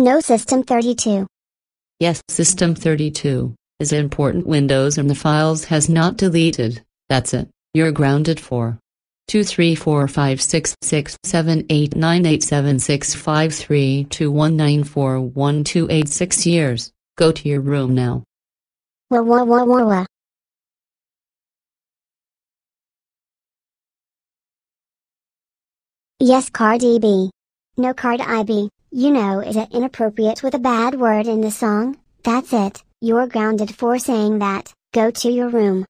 No System 32. Yes, System 32 is important Windows and the files has not deleted. That's it. You're grounded for 2 3 4 5 6 6 7 8 9 8 7 6 5 3 2 1 9 4 1 2 8 6 years. Go to your room now. Wah wah wah wah wah. Yes Cardi B. No Cardi B, you know it inappropriate with a bad word in the song? That's it, you're grounded for saying that, go to your room.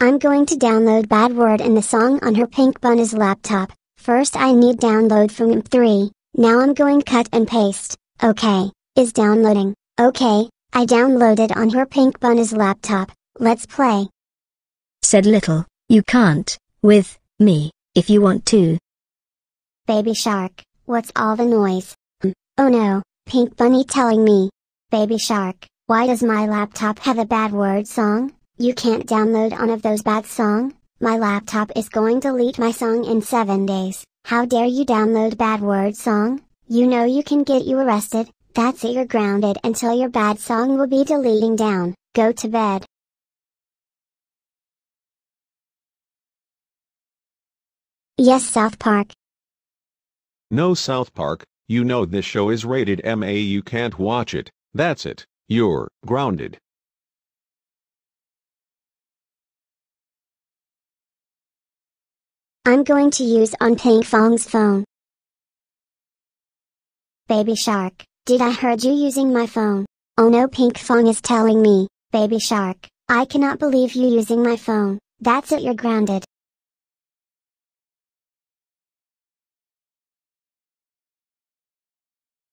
I'm going to download bad word in the song on her pink bunny's laptop. First I need download from MP3, now I'm going cut and paste, okay, is downloading, okay, I downloaded on her pink bunny's laptop, let's play. Said little, you can't, with, me, if you want to. Baby shark, what's all the noise? Oh no, pink bunny telling me. Baby shark, why does my laptop have a bad word song? You can't download one of those bad song? My laptop is going to delete my song in 7 days. How dare you download bad word song? You know you can get you arrested. That's it you're grounded until your bad song will be deleting down. Go to bed. Yes South Park. No South Park, you know this show is rated MA you can't watch it, that's it, you're grounded. I'm going to use on Pinkfong's phone. Baby Shark, did I heard you using my phone? Oh no Pinkfong is telling me, Baby Shark, I cannot believe you using my phone, that's it you're grounded.